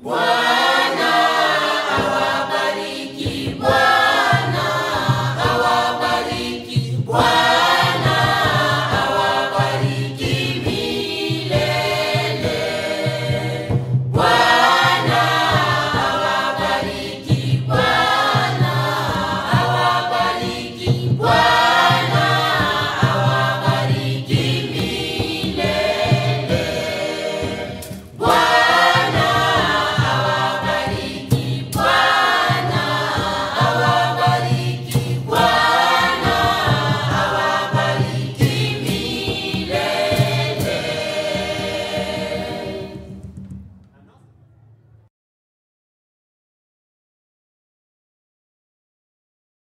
What?